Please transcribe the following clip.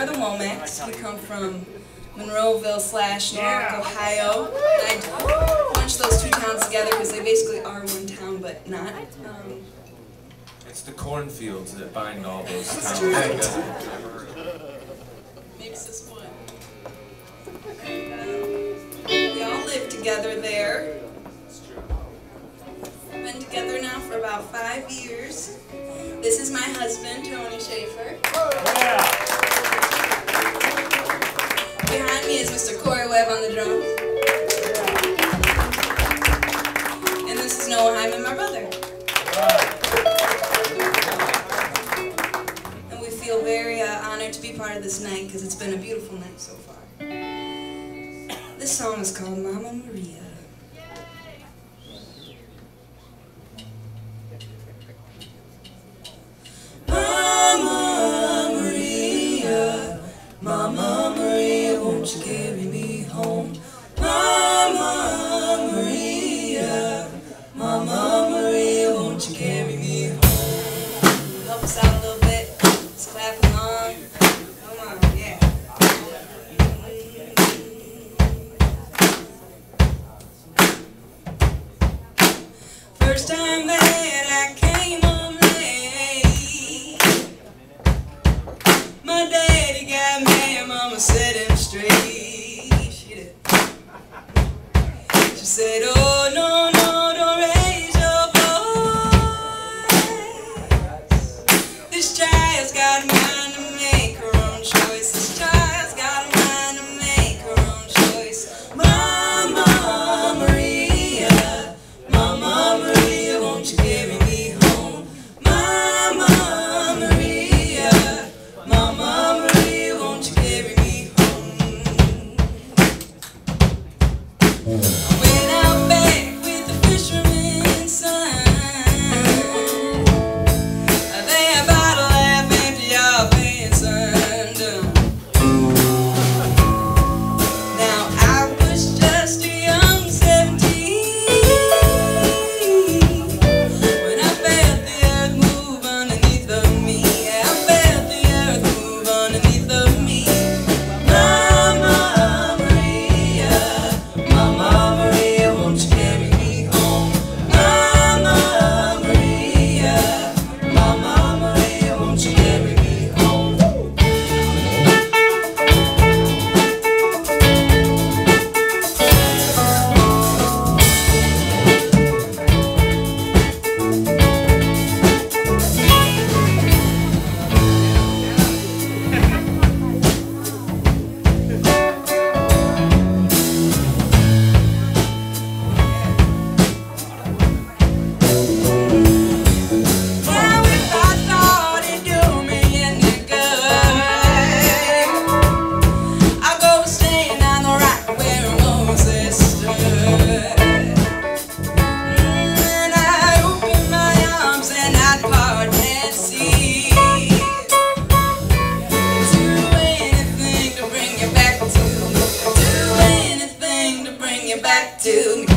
We're the Womacks. We come from Monroeville slash Norwalk, Ohio. I bunch those two towns together because they basically are one town, but not. Um, It's the cornfields that bind all those It's towns true. together. makes us one. Um, we all live together there. Been together now for about five years. This is my husband, Tony Schaefer. Behind Mr. Corey Webb on the drums. And this is Noah Hyman, my brother. And we feel very uh, honored to be part of this night because it's been a beautiful night so far. This song is called Mama Maria. Out a little bit. Let's clap along. Come on, yeah. First time that I came home late, my daddy got mad, mama set him straight. She said, Oh, to me.